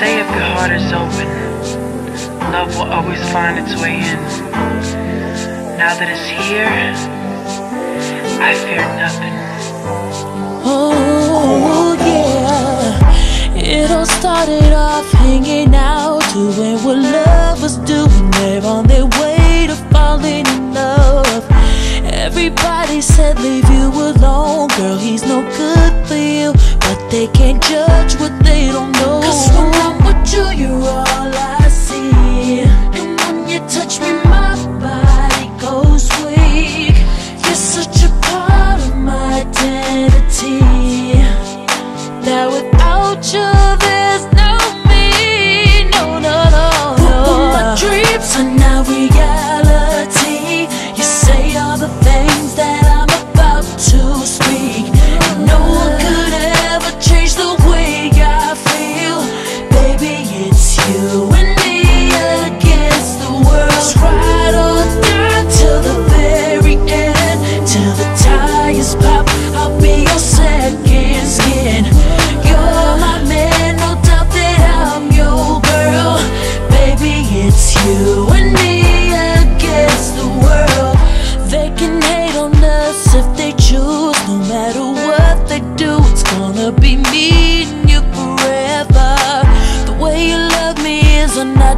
say if your heart is open, love will always find its way in. Now that it's here, I fear nothing. Oh, yeah. It all started off hanging out, doing what lovers do when they're on their way to falling in love. Everybody said leave you alone, girl, he's no good for you. But they can't judge what they don't know.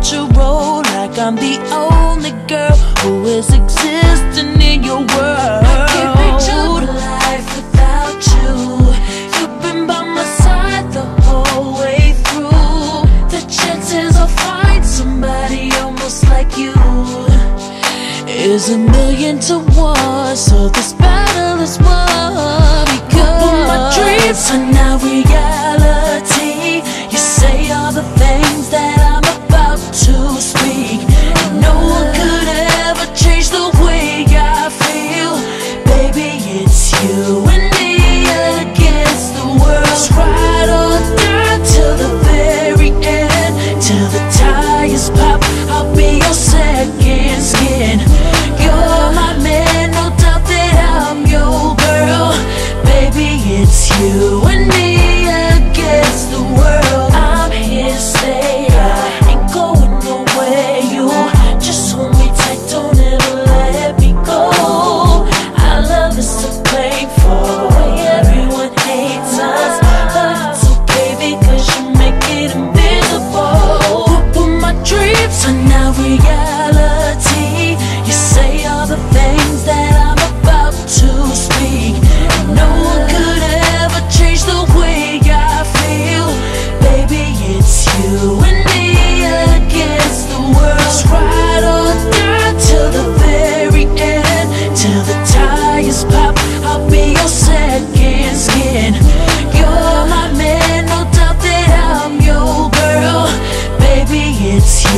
Is unnatural. Like I'm the only girl who is existing in your world. I can't picture life without you. You've been by my side the whole way through. The chances I'll find somebody almost like you is a million to one. So this battle is won because my dreams are now reality.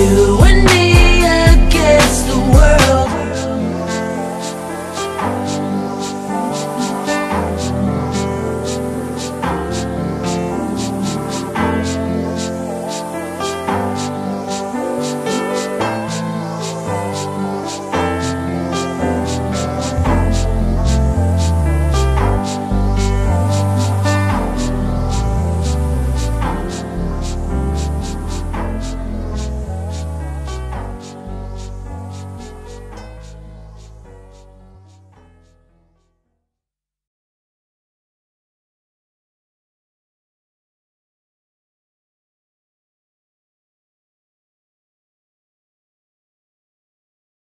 you.